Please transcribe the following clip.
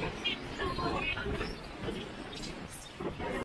Thank you.